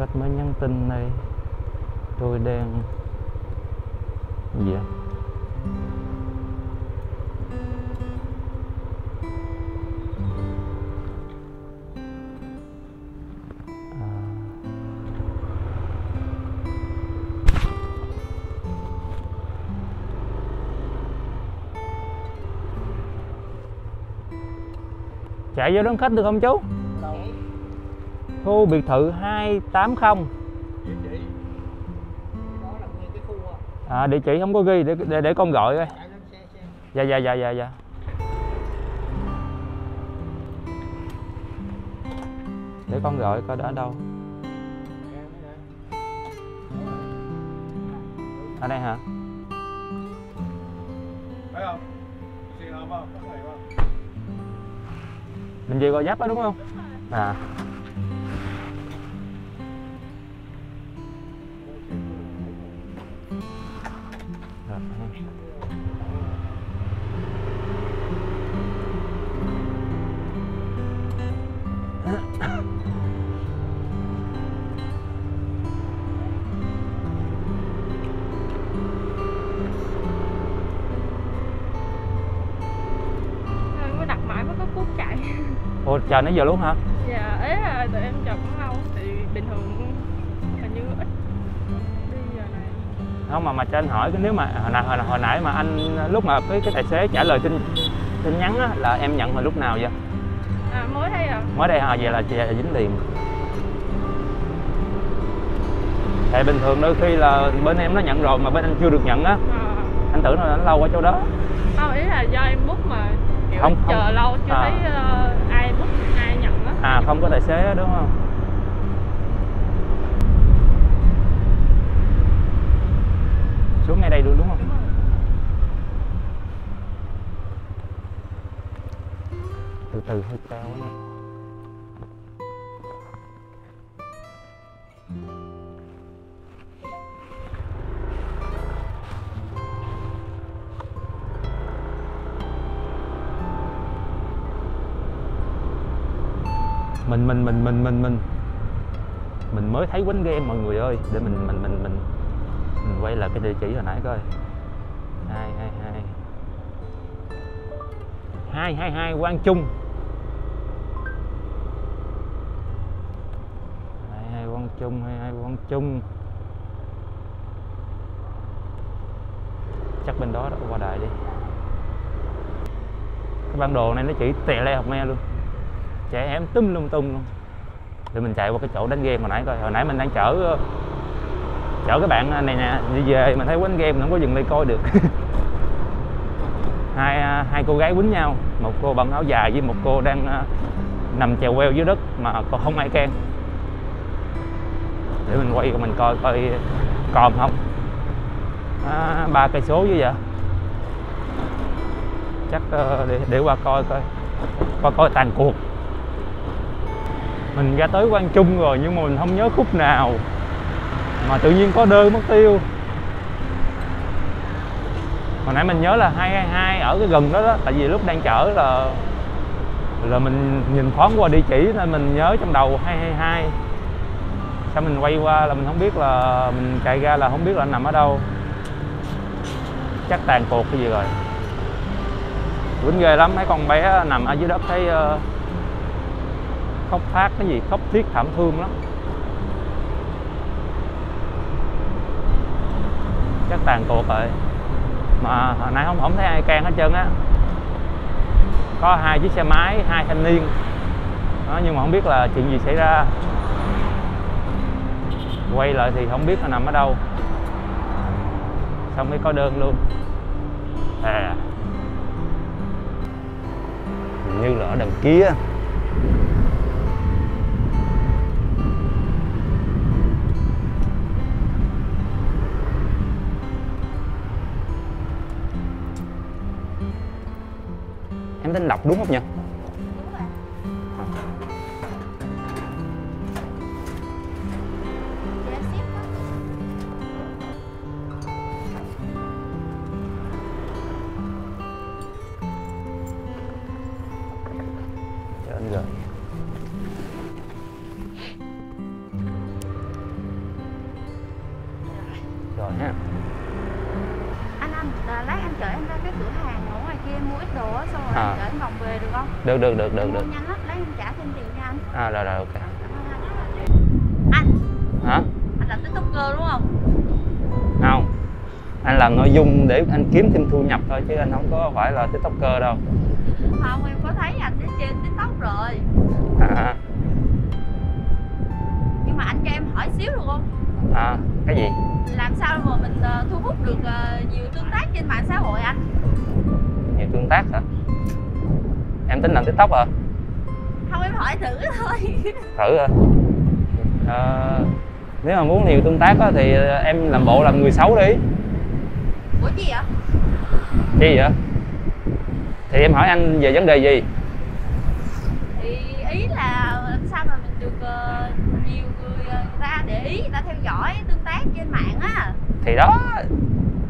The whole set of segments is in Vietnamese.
khách mới nhắn tin đây. Tôi đang gì vậy? À. Chạy vô đón khách được không chú? Khu biệt thự 280 địa chỉ. Đó là nguyên cái khu à. À, địa chỉ không có ghi để để, để con gọi coi. Lên xe xe dạ. Dạ dạ dạ dạ để con gọi coi ở đâu. Em đây nè. ở đây hả mình về gọi giáp đó đúng không? À chờ nãy giờ luôn hả? Dạ, ấy là tụi em chờ cũng lâu Thì bình thường hình như ít đi giờ này. Không mà mà cho anh hỏi cái nếu mà hồi nãy, hồi, hồi nãy mà anh lúc mà cái cái tài xế trả lời tin tin nhắn á, là em nhận hồi lúc nào vậy? À, mới thấy à? Mới đây hả? Vậy là, vậy là dính liền. Tại bình thường đôi khi là bên em nó nhận rồi mà bên anh chưa được nhận á. À. anh tưởng là nó lâu ở chỗ đó. Không, ý là do em book mà kiểu Không, chờ không. lâu chưa À. thấy ờ, ai ai nhận á. À không có tài xế đó, đúng không? Xuống ngay đây được đúng không? Từ từ hơi cao quá. Mình mình mình mình mình mình. Mình mới thấy quánh game, mọi người ơi. Để mình mình mình mình mình quay lại cái địa chỉ hồi nãy coi. Hai hai hai. Hai hai hai, Quang Trung. Hai hai, Quang Trung, hai hai, Quang Trung. Chắc bên đó đó, qua đại đi. Cái bản đồ này nó chỉ tè le học me luôn trẻ em tum lung tung luôn. Để mình chạy qua cái chỗ đánh game hồi nãy coi. Hồi nãy mình đang chở chở cái bạn này nè, đi về mình thấy quánh game nó không có dừng lại coi được. Hai hai cô gái quýnh nhau. Một cô bận áo dài với một cô đang à, nằm chèo queo dưới đất mà còn không ai can để mình quay mình coi coi còn không. À, ba cây số như vậy? Chắc ờ, để để qua coi coi. Qua coi tàn cuộc mình ra tới Quang Trung rồi nhưng mà mình không nhớ khúc nào. Mà tự nhiên có đơn mất tiêu. Hồi nãy mình nhớ là 222 ở cái gần đó đó tại vì lúc đang chở là là mình nhìn thoáng qua địa chỉ nên mình nhớ trong đầu 222 sao mình quay qua là mình không biết là mình chạy ra là không biết là nằm ở đâu. Chắc tàn cuộc cái gì rồi. Quýnh ghê lắm mấy con bé nằm ở dưới đất thấy uh, khóc thác cái gì khóc thiết thảm thương lắm. Chắc tàn cuộc rồi. Mà hồi nãy không không thấy ai can hết trơn á. Có hai chiếc xe máy hai thanh niên. Đó, nhưng mà không biết là chuyện gì xảy ra. Quay lại thì không biết là nằm ở đâu. Xong mới có đơn luôn. À. Hình như là ở đằng kia. Tính đọc đúng không nhỉ? Được được được được. Được nhanh lắm lấy em trả thêm tiền cho anh. À rồi rồi ok. Anh. Hả? Anh là tiktoker đúng không? Không. Anh làm nội dung để anh kiếm thêm thu nhập thôi chứ anh không có phải là tiktoker đâu. Không em có thấy anh trên tiktok rồi. À, nhưng mà anh cho em hỏi xíu được không? À cái gì? Làm sao mà mình ờ, thu hút được ờ, nhiều tương tác trên mạng xã hội anh? Nhiều tương tác hả em tính làm tiktok à? Không em hỏi thử thôi. Thử à Ờ, nếu mà muốn nhiều tương tác á, thì em làm bộ làm người xấu đi. Ủa gì vậy chi vậy? Thì em hỏi anh về vấn đề gì? Thì ý là làm sao mà mình được ờ, nhiều người ờ, người ta để ý người ta theo dõi tương tác trên mạng á. Thì đó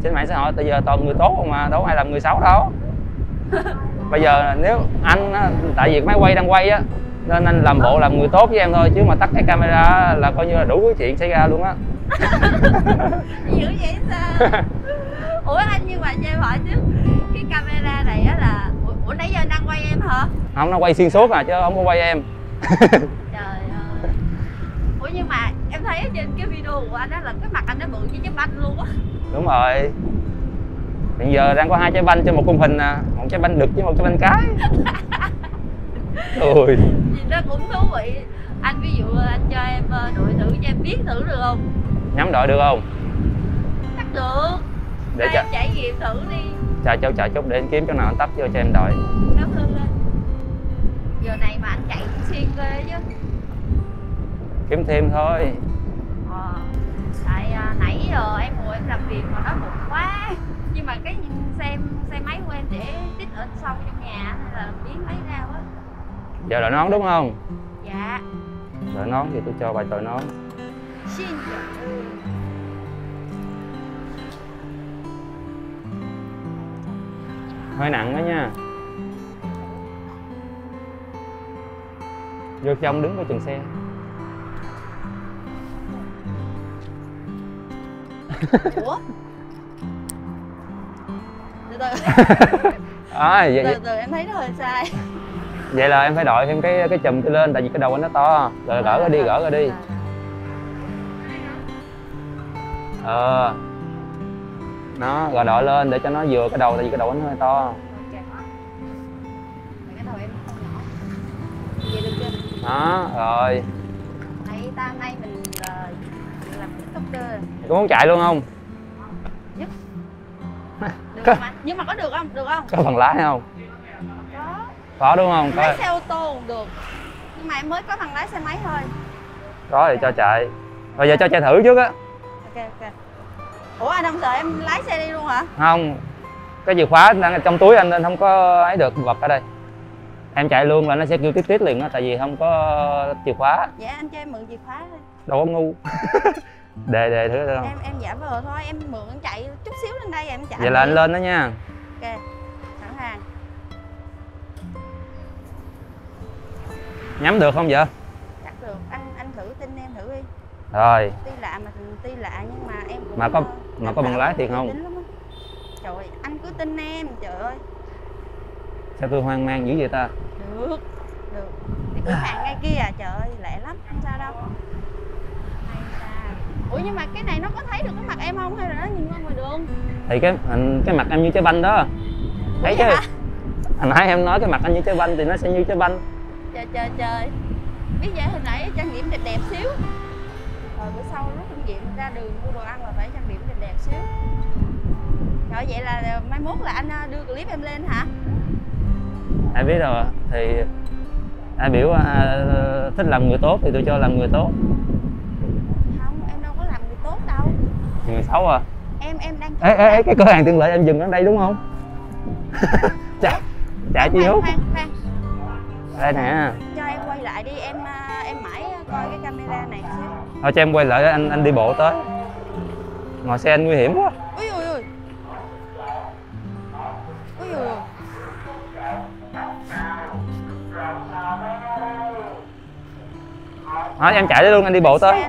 trên mạng xã hội bây giờ toàn người tốt không mà đâu có ai làm người xấu đâu bây giờ nếu anh á, tại vì máy quay đang quay á nên anh làm bộ làm người tốt với em thôi chứ mà tắt cái camera là coi như là đủ cái chuyện xảy ra luôn á. Dữ vậy sao? Ủa anh nhưng mà cho em hỏi trước cái camera này á là ủa, ủa nãy giờ anh đang quay em hả? Không nó quay xuyên suốt à chứ không có quay em. Trời ơi. Ủa nhưng mà em thấy trên cái video của anh á là cái mặt anh nó bự như trái banh luôn á. Đúng rồi hiện giờ đang có hai trái banh trên một khung hình nè một trái banh đực với một trái banh cái. Ôi. Nó cũng thú vị. Anh ví dụ anh cho em ờ, đội thử cho em biết thử được không? Nhắm đội được không? Chắc được. Để Cho em trải nghiệm thử đi. Chờ cháu chờ chút để anh kiếm chỗ nào anh tấp vô cho em đội. Cảm ơn anh. Giờ này mà anh chạy xuyên ghê chứ. Kiếm thêm thôi. Ờ Tại à, nãy giờ em ngồi em làm việc mà nó bực quá Nhưng mà cái xe xe máy của em để tít ở sau trong nhà Nên là biến lấy ra quá. Giờ đội nón đúng không? Dạ. Đội nón thì tôi cho bài đội nón. Xin hơi nặng đó nha. Vô trong đứng có chừng xe. Ủa Từ à, vậy, Từ từ em thấy nó hơi sai. Vậy là em phải đội thêm cái cái chùm kia lên tại vì cái đầu anh nó to. Rồi gỡ ra đi gỡ ra đi. ờ. Nó rồi đội lên để cho nó vừa cái đầu tại vì cái đầu anh hơi to. Cái đó rồi. Tại ta nay mình ờ, làm tiktoker. Có muốn chạy luôn không được anh? Nhưng mà có được không? Được không? có phần lái không? Có. Có đúng không? Có. lái xe ô tô cũng được. Nhưng mà em mới có bằng lái xe máy thôi. Có thì cho chạy. Bây giờ cho chạy thử trước á. Ok ok. Ủa anh không sợ em lái xe đi luôn hả? Không. Cái chìa khóa đang trong túi anh nên không có ấy được vật ở đây. Em chạy luôn là nó sẽ kêu tít tít liền á tại vì không có chìa khóa. Dạ anh cho em mượn chìa khóa thôi đâu có ngu đề đề thử không? Em em giả vờ thôi em mượn em chạy chút xíu lên đây em chạy vậy là anh lên đó nha. Ok sẵn sàng. Nhắm được không vậy? Chắc được anh anh thử tin em thử đi. Rồi. Tuy lạ mà tuy lạ nhưng mà em cũng Mà có- ờ, mà có bằng lái thiệt không? trời ơi, anh cứ tin em trời ơi. Sao tôi hoang mang dữ vậy ta? Được được. Thì cửa hàng ngay kia à trời ơi lẹ lắm không sao đâu ủa nhưng mà cái này nó có thấy được cái mặt em không? Hay là nó nhìn qua ngoài đường? Thì cái anh- cái mặt em như trái banh đó. Thấy chứ hả? hồi nãy em nói cái mặt anh như trái banh thì nó sẽ như trái banh. Trời trời trời. Biết vậy hồi nãy trang điểm đẹp đẹp xíu. Rồi bữa sau lúc kinh nghiệm ra đường mua đồ ăn là phải trang điểm đẹp đẹp xíu. Rồi vậy là mai mốt là anh à, đưa clip em lên hả? Ai biết ạ. Thì ai biểu à, thích làm người tốt thì tôi cho làm người tốt không em đâu có làm người tốt đâu người xấu à. Em em đang ê ê ê cái cửa hàng tiện lợi em dừng ở đây đúng không? Chạy chạy chi hút đây nè. Cho em quay lại đi em à, em mãi coi cái camera này xíu. Thôi cho em quay lại anh anh đi bộ tới. Ngồi xe anh nguy hiểm quá. Ui ui ui. Ui ui thôi em chạy đi luôn anh đi bộ tới.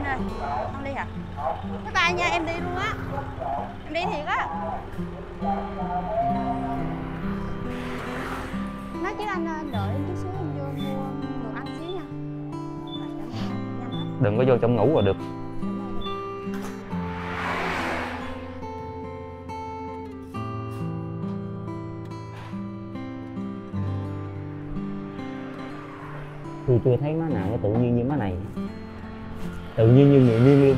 Con đi hả? Bye bye nha, em đi đi thiệt á. Nói chứ anh đợi em chút xíu em vô mua đồ ăn xíu nha. Đừng có vô trong ngủ rồi được. Tôi chưa thấy má nào nó tự nhiên như má này. Tự nhiên như người niên luôn.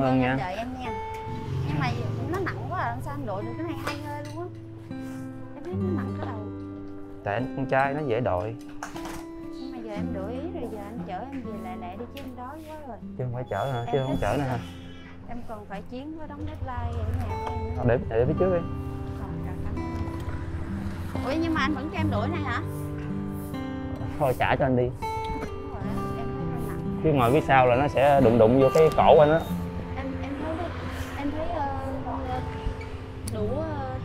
cảm ơn nha. đợi em nha. Nhưng mà nó nặng quá à, sao anh đội được cái này hay hơi luôn á. Em thấy nó nặng cái đầu. Tại anh con trai nó dễ đội. Nhưng mà giờ em đổi ý rồi giờ anh chở em về lại lại đi chứ em đói quá rồi. Chứ không phải chở hả? Em chứ không thích chở nữa hả? Em còn phải chiến với đóng deadline ở nhà của em để để phía trước đi. Ủa nhưng mà anh vẫn cho em đổi này hả? Thôi trả cho anh đi. Em chứ ngồi phía sau là nó sẽ đụng đụng vô cái cổ anh á em em thấy đấy em thấy ờ, ờ, đủ ờ,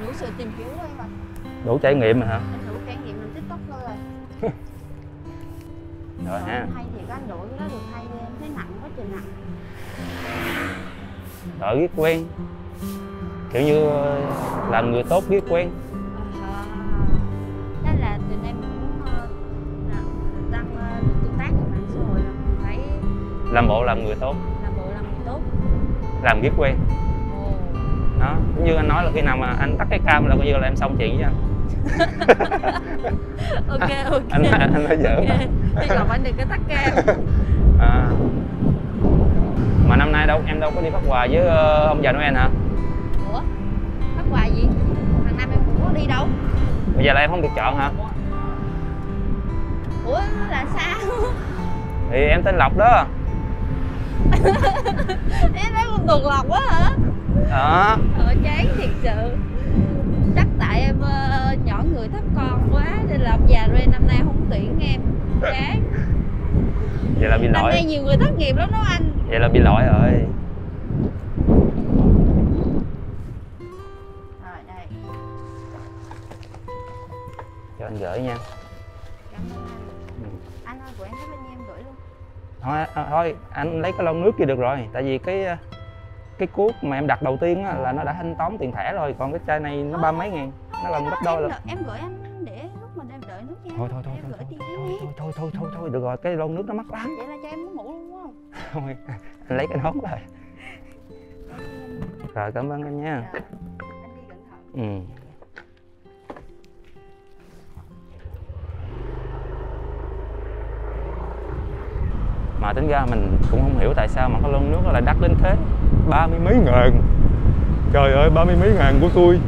đủ sự tìm hiểu của em đủ trải nghiệm rồi hả? Em đủ trải nghiệm làm tiktok thôi rồi. Rồi ha. Hay thì có anh đổi đó được hay em thấy nặng quá trời nặng. Đợi biết quen. Kiểu như ờ, làm người tốt biết quen. À, thế là từ nay mình muốn ờ, là tăng ờ, được tương tác với mạng xã hội là phải làm bộ làm người tốt. Làm bộ làm người tốt. Làm biết quen đó giống như anh nói là khi nào mà anh tắt cái cam là coi như là em xong chuyện với anh ok ok. Anh anh nói giỡn. Ok hy vọng anh đừng có tắt cam. À. mà năm nay đâu em đâu có đi phát quà với ờ, ông già Noel hả? Ủa? Phát quà gì? Hàng năm em cũng có đi đâu. Bây giờ là em không được chọn hả? Ủa là sao? Thì em tên Lộc đó. Em nói con tuần lộc quá hả đó ờ chán thiệt sự. Chắc tại em ờ, nhỏ người thấp con quá nên là ông già Ren năm nay không tuyển em. Chán. Vậy là bị năm nay lỗi nhiều người thất nghiệp lắm đó anh. Vậy là bị lỗi rồi. Rồi đây. Cho anh gửi nha. Cảm ơn anh. Ừ. anh ơi của em nhiêu em gửi luôn. Thôi thôi anh lấy cái lon nước kia được rồi. Tại vì cái cái cuốc mà em đặt đầu tiên á, là nó đã thanh toán tiền thẻ rồi còn cái chai này nó ba mấy ngàn nó lần gấp đôi đợi- em gửi anh để lúc mình em đợi nước nha. Thôi thôi thôi em thôi thôi thôi thôi thôi thôi thôi thôi được rồi cái lon nước nó mắc lắm. Vậy là cho em muốn ngủ luôn không? Thôi anh lấy cái nốt rồi rồi cảm ơn em nha. Rồi, anh đi cẩn thận ừ mà tính ra mình cũng không hiểu tại sao mà cái lon nước nó lại đắt đến thế. Ba mươi mấy ngàn. Trời ơi, ba mươi mấy ngàn của tôi.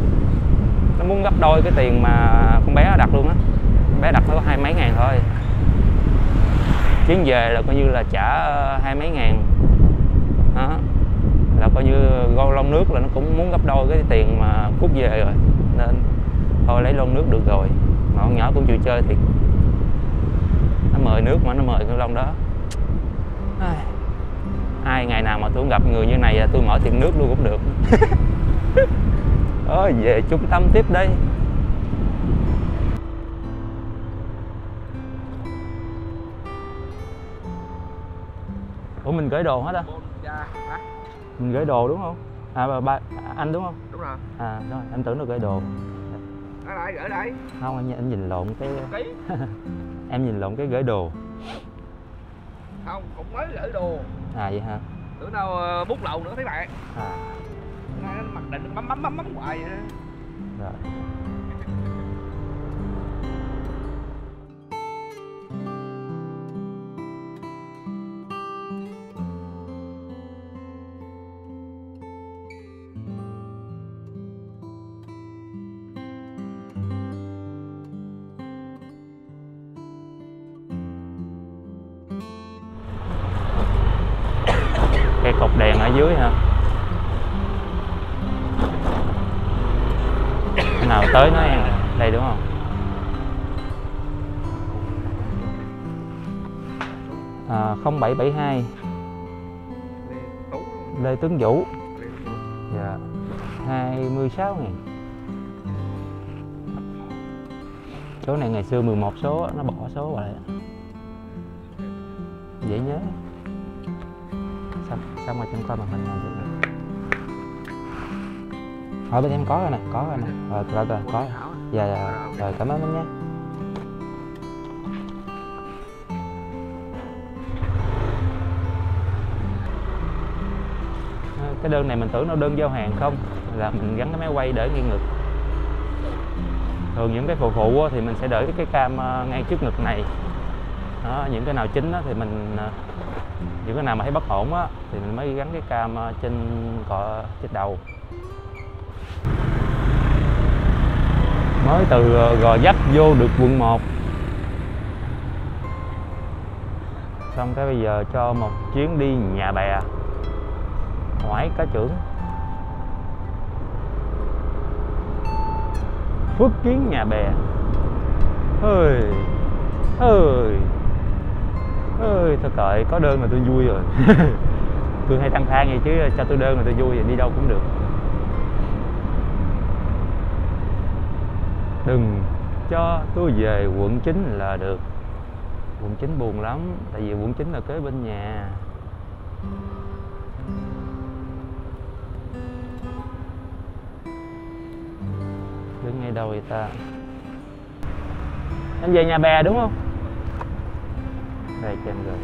Nó muốn gấp đôi cái tiền mà con bé đặt luôn á. Bé đặt nó có hai mấy ngàn thôi. Chuyến về là coi như là trả ờ, hai mấy ngàn. Đó. Là coi như gô lon nước là nó cũng muốn gấp đôi cái tiền mà cút về rồi. Nên thôi lấy lon nước được rồi. Mà con nhỏ cũng chịu chơi thiệt. Nó mời nước mà nó mời cái lon đó. Ai, ai ngày nào mà tôi gặp người như này tôi mở tiệm nước luôn cũng được Ôi, về trung tâm tiếp đây Ủa mình gửi đồ hết á? Mình gửi đồ đúng không? À bà, ba, anh đúng không? Đúng rồi. À rồi, anh tưởng được gửi đồ Ở đây, ở đây. Không, anh, anh nhìn lộn cái. Em nhìn lộn cái gửi đồ Không, cũng mới gửi đồ. À vậy hả? Bữa nào ờ, bút lậu nữa thấy bạn. À Nay nó mặc định bấm bấm bấm bấm hoài vậy rồi cột đèn ở dưới ha. Cái nào tới nó em đây đúng không? À, 0772 Lê Tú. Tuấn Vũ. Dạ 26 ngàn số này ngày xưa 11 số nó bỏ số rồi dễ nhớ xong rồi chúng coi màn hình này ở bên em có rồi nè có rồi nè. Rồi rồi rồi có. Dạ, dạ dạ rồi cảm ơn anh nhé ờ, cái đơn này mình tưởng nó đơn giao hàng không? Là mình gắn cái máy quay để nghiêng ngực. Thường những cái phụ phụ thì mình sẽ để cái cam ờ, ngay trước ngực này. Đó, những cái nào chính thì mình ờ, những cái nào mà thấy bất ổn á, thì mình mới gắn cái cam ờ, trên cọ, trên đầu. Mới từ ờ, Gò Vấp vô được quận 1 xong cái bây giờ cho một chuyến đi nhà bè. Ngoải cá trưởng. Phước kiến nhà bè. Ơi ơi ơi thôi cợi có đơn là tôi vui rồi. Tôi hay tăng thang vậy chứ cho tôi đơn là tôi vui rồi đi đâu cũng được. Đừng cho tôi về quận 9 là được. Quận 9 buồn lắm tại vì quận 9 là kế bên nhà. Đứng ngay đâu vậy ta? Anh về nhà bè đúng không đây cho em gửi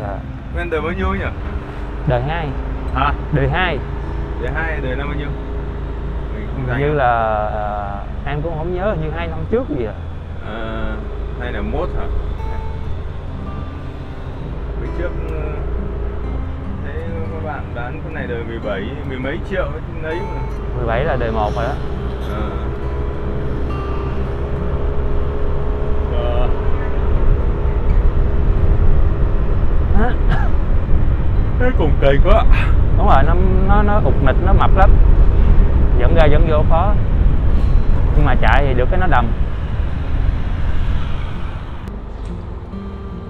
dạ. Quen đời bao nhiêu nhỉ? đời hai Hả? đời hai Đời hai, đời năm bao nhiêu? Mình như là à, em cũng không nhớ như hai năm trước gì à Ờ, hay là mốt hả? Bữa trước ờ, thấy các bạn bán con này đời 17, mười mấy triệu lấy mà. 17 là đời một rồi đó. Ờ. Cái cùng kỳ quá. đúng rồi nó nó nó ụt nịch nó mập lắm dẫn ra dẫn vô khó nhưng mà chạy thì được cái nó đầm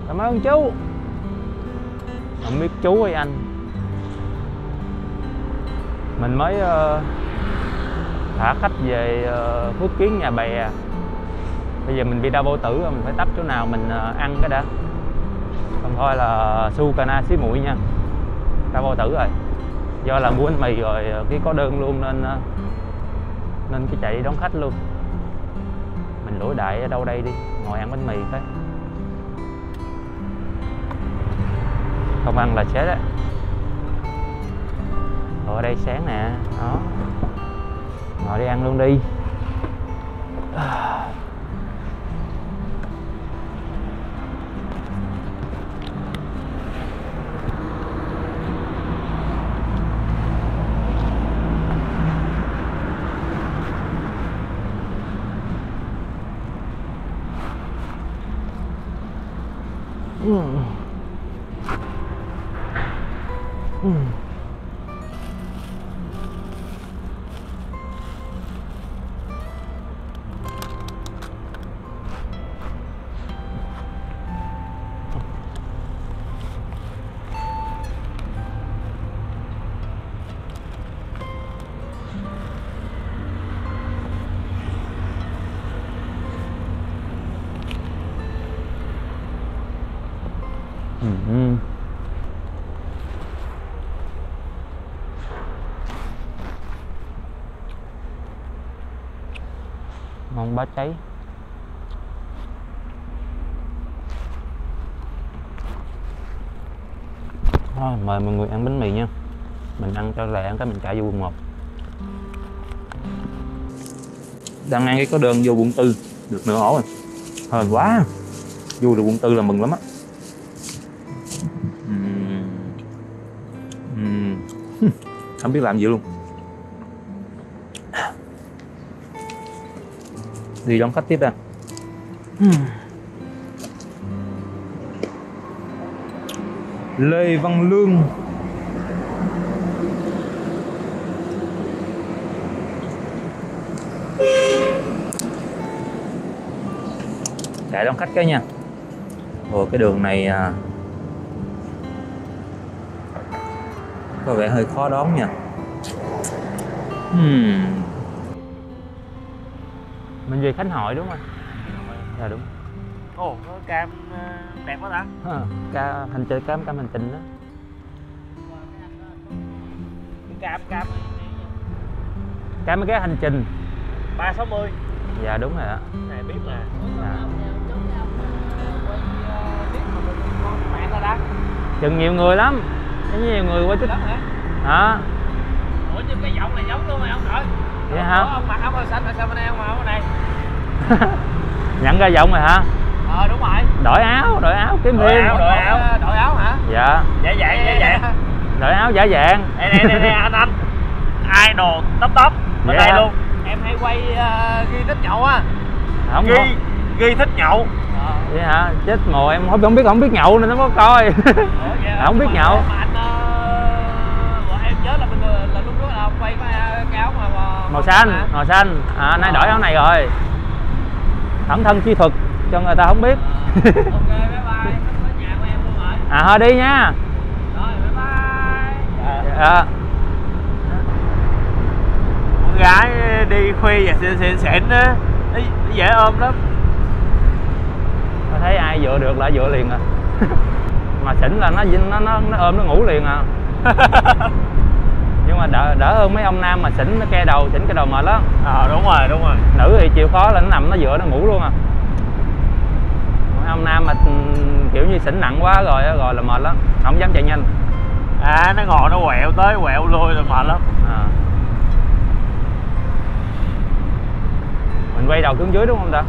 cảm ơn chú không biết chú hay anh mình mới ờ, thả khách về ờ, phước kiến nhà bè. Bây giờ mình bị đau bao tử rồi, mình phải tấp chỗ nào mình ờ, ăn cái đã. Còn thôi là su cana xí mũi nha. Đau bao tử rồi. Do là mua bánh mì rồi ờ, cái có đơn luôn nên nên cái chạy đón khách luôn. Mình lỗi đại ở đâu đây đi, ngồi ăn bánh mì cái không ăn là chết á. Ở đây sáng nè, đó ngồi đi ăn luôn đi. Bá cháy. Thôi, mời mọi người ăn bánh mì nha. Mình ăn cho lẹ ăn cái mình chạy vô quận 1 Đang ăn cái có đơn vô quận tư. Được nửa ổ rồi. Hên quá. Vô được quận tư là mừng lắm á. Không biết làm gì luôn. Đi đón khách tiếp ra Lê Văn Lương. Chạy đón khách cái nha. Ồ cái đường này à, Có vẻ hơi khó đón nha. Hmm. Mình về Khánh Hội đúng không anh? Dạ đúng. Ồ, có cam ờ, đẹp quá ta. À, ca hành trình cam cam hành trình đó. Cam, cam cam mấy cái hành trình. 360 dạ đúng rồi ạ. Này biết mà. À. Sao đã chừng nhiều người lắm. Có nhiều người tích Lắm hả? hả? Ủa chứ cái giọng này giống luôn rồi ông nội. Vậy hả? Ông mặc áo màu xanh là sao bên đây ông mặc áo này nhận ra giọng rồi hả? Ờ đúng rồi. Đổi áo đổi áo kiếm thêm áo, đội áo. Đội áo hả? dạ. Dạ dạng, dạ dạng đổi áo giả dạng đây, đây, đây anh anh. Idol, top top. Bên Dạ. đây luôn. Em hay quay ờ, ghi thích nhậu á. Không Ghi, không ghi thích nhậu. Vậy hả? Chết mồ em không, không biết không biết nhậu nên nó có coi. Ủa, Không biết mà- nhậu. Mà anh ờ, Ủa, em nhớ là mình là lúc đó là quay cái áo mà mà- màu xanh hả? màu xanh. À nay đổi áo này rồi thẩm thân chi thuật cho người ta không biết. Ok bye bye Tới nhà của em luôn rồi. À thôi đi nha. Rồi bye bye. Dạ. con gái đi khuya và xịn xịn xịn á. Nó dễ ôm lắm. Thấy ai dựa được là dựa liền à? Mà xỉn là nó nó nó, nó ôm nó ngủ liền à nhưng mà đỡ, đỡ hơn mấy ông nam mà xỉn nó ke đầu xỉn cái đầu mệt lắm. Ờ đúng rồi đúng rồi. Nữ thì chịu khó là nó nằm nó dựa nó ngủ luôn à. Mấy ông nam mà ừ, kiểu như xỉn nặng quá rồi rồi là mệt lắm. Không dám chạy nhanh. À nó ngồi nó quẹo tới quẹo lui rồi mệt lắm. À. mình quay đầu xuống dưới đúng không ta?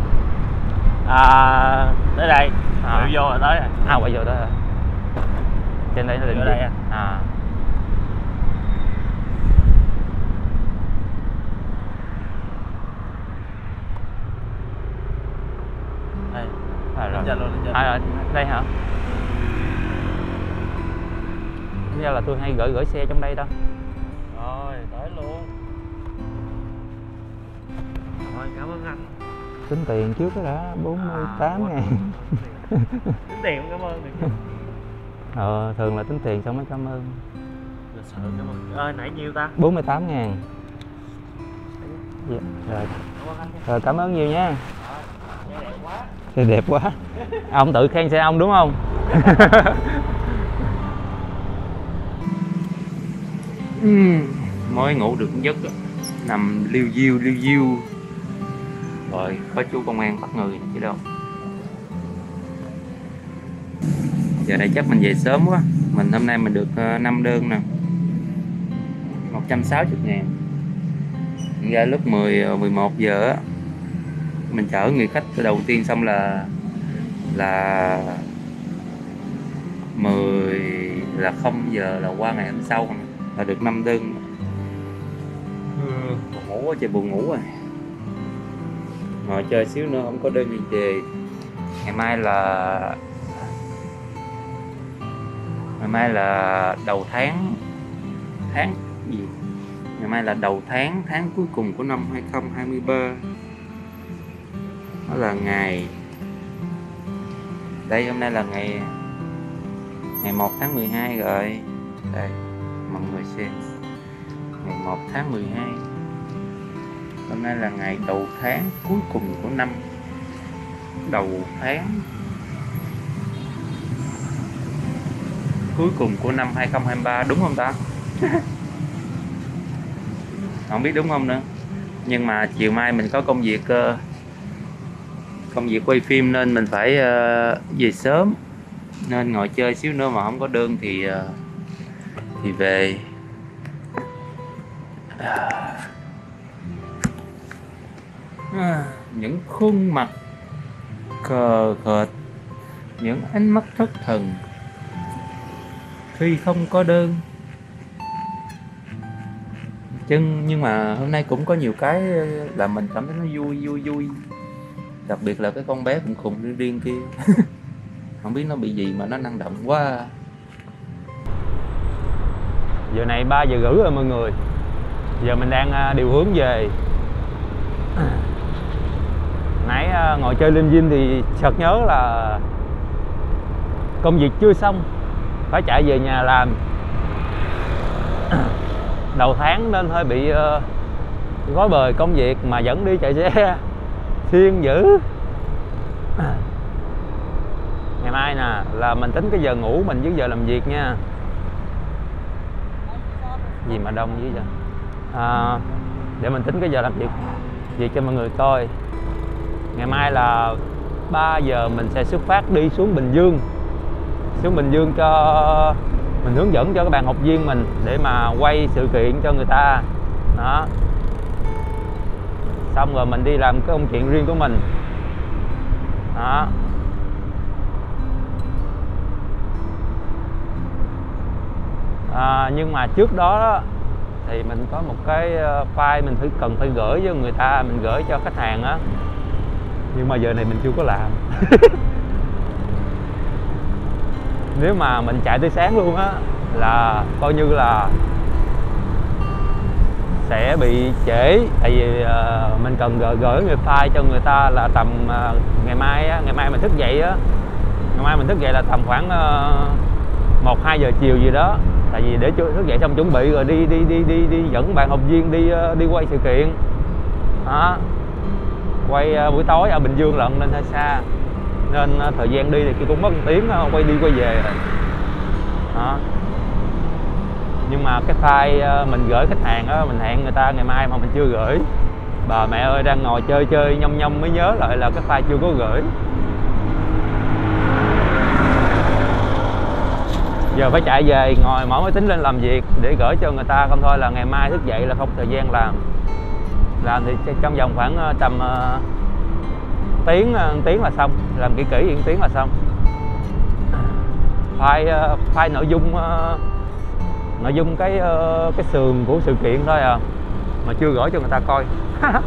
À tới đây. À. à. vô rồi tới rồi à quay vô đó hả trên đây nó định đây à? à đây à, rồi lên trên luôn lên trên à, đây hả? Bây giờ là tôi hay gửi gửi xe trong đây đó rồi tới luôn. Rồi cảm ơn anh. Tính tiền trước đó đã 48 ngàn. Tính tiền cảm ơn được ờ thường là tính tiền xong mới cảm ơn. Lịch sự cảm ơn. Ơi nãy nhiêu ta? 48 ngàn. Dạ, rồi. rồi cảm ơn nhiều nha. Nghe đẹp quá. Xe đẹp quá ông tự khen xe ông đúng không? Ừ, mới ngủ được giấc nằm liêu diêu liêu diêu. Rồi, có chú công an bắt người chứ đâu. Giờ này chắc mình về sớm quá. Mình hôm nay mình được ờ, 5 đơn nè. 160 ngàn. Ra lúc 10 11 ờ, giờ mình chở người khách đầu tiên xong là là 10 là 0 giờ là qua ngày hôm sau là được 5 đơn ừ, buồn ngủ quá trời buồn ngủ rồi. Ngồi chơi xíu nữa không có đơn gì về. Ngày mai là ngày mai là đầu tháng tháng gì? Ngày mai là đầu tháng tháng cuối cùng của năm 2023 đó là ngày đây hôm nay là ngày ngày 1 tháng 12 rồi. Đây mọi người xem. Ngày 1 tháng 12 hôm nay là ngày đầu tháng cuối cùng của năm. Đầu tháng cuối cùng của năm 2023 đúng không ta? Không biết đúng không nữa. Nhưng mà chiều mai mình có công việc ờ, công việc quay phim nên mình phải uh, về sớm. Nên ngồi chơi xíu nữa mà không có đơn thì uh, thì về. À, những khuôn mặt khờ khệt những ánh mắt thất thần khi không có đơn. Chân nhưng mà hôm nay cũng có nhiều cái ờ, là mình cảm thấy nó vui vui vui đặc biệt là cái con bé khùng khùng điên điên kia. Không biết nó bị gì mà nó năng động quá. Giờ này 3 giờ rưỡi rồi mọi người. Giờ mình đang à, điều hướng về nãy à, ngồi chơi linh dinh thì chợt nhớ là công việc chưa xong phải chạy về nhà làm. Đầu tháng nên hơi bị uh, gói bời công việc mà vẫn đi chạy xe siêng dữ. Ngày mai nè là mình tính cái giờ ngủ mình với giờ làm việc nha. Gì mà đông dữ vậy? À, để mình tính cái giờ làm việc việc cho mọi người coi. Ngày mai là 3 giờ mình sẽ xuất phát đi xuống Bình Dương. Xuống Bình Dương cho mình hướng dẫn cho các bạn học viên mình để mà quay sự kiện cho người ta. Đó xong rồi mình đi làm cái công chuyện riêng của mình. Đó. À, nhưng mà trước đó, đó thì mình có một cái ờ, file mình phải cần phải gửi cho người ta mình gửi cho khách hàng á. Nhưng mà giờ này mình chưa có làm. Nếu mà mình chạy tới sáng luôn á là coi như là sẽ bị trễ. Tại vì uh, mình cần gửi, gửi người file cho người ta là tầm uh, ngày mai á, ngày mai mình thức dậy á. Ngày mai mình thức dậy là tầm khoảng ờ, một uh, hai giờ chiều gì đó. Tại vì để thức dậy xong chuẩn bị rồi đi đi đi đi đi dẫn bạn học viên đi uh, đi quay sự kiện. Đó. Quay uh, buổi tối ở Bình Dương lận nên hơi xa. Nên uh, thời gian đi thì cũng mất một tiếng uh, quay đi quay về rồi. Đó nhưng mà cái file ờ, mình gửi khách hàng á mình hẹn người ta ngày mai mà mình chưa gửi. Bà mẹ ơi đang ngồi chơi chơi nhông nhông mới nhớ lại là cái file chưa có gửi. Giờ phải chạy về ngồi mở máy tính lên làm việc để gửi cho người ta không thôi là ngày mai thức dậy là không thời gian làm. Làm thì trong vòng khoảng ờ, tầm uh, tiếng uh, tiếng là xong làm kỹ kỹ yên tiếng là xong. File uh, file nội dung uh, nội dung cái uh, cái sườn của sự kiện thôi à mà chưa gửi cho người ta coi.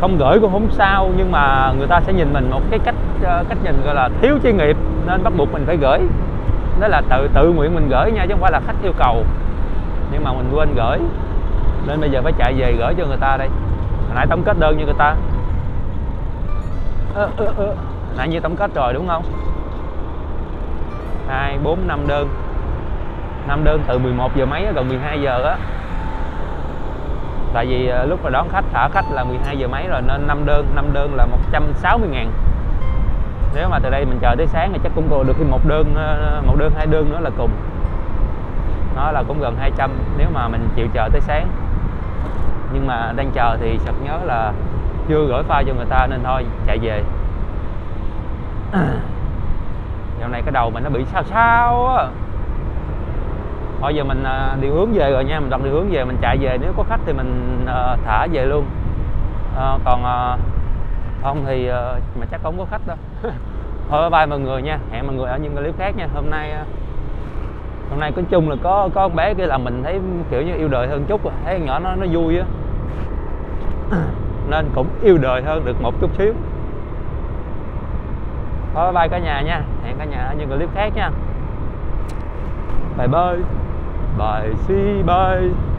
Không gửi cũng không sao nhưng mà người ta sẽ nhìn mình một cái cách uh, cách nhìn gọi là thiếu chuyên nghiệp nên bắt buộc mình phải gửi. Đó là tự tự nguyện mình gửi nha chứ không phải là khách yêu cầu. Nhưng mà mình quên gửi nên bây giờ phải chạy về gửi cho người ta đây. Hồi nãy tổng kết đơn như người ta. À, à, à. nãy như tổng kết rồi đúng không? Hai, bốn, năm đơn. 5 đơn từ 11 giờ mấy gần 12 giờ á. Tại vì ờ, lúc mà đón khách, thả khách là 12 giờ mấy rồi, nên 5 đơn 5 đơn là 160 ngàn. Nếu mà từ đây mình chờ tới sáng thì chắc cũng còn được thêm một đơn ờ, một đơn, hai đơn nữa là cùng. Nó là cũng gần 200 nếu mà mình chịu chờ tới sáng. Nhưng mà đang chờ thì sực nhớ là chưa gửi file cho người ta nên thôi, chạy về. dạo này cái đầu mình nó bị sao sao á. Thôi giờ mình à, đi điều hướng về rồi nha, mình đặt điều hướng về, mình chạy về, nếu có khách thì mình à, thả về luôn. À, còn không thì mà chắc không có khách đâu. Thôi bye mọi người nha, hẹn mọi người ở những clip khác nha. Hôm nay hôm nay có chung là có có con bé kia là mình thấy kiểu như yêu đời hơn chút rồi, thấy con nhỏ nó nó vui á. Nên cũng yêu đời hơn được một chút xíu thôi bye cả nhà nha. Hẹn cả nhà ở những clip khác nha. Bye bye. Bye si bye.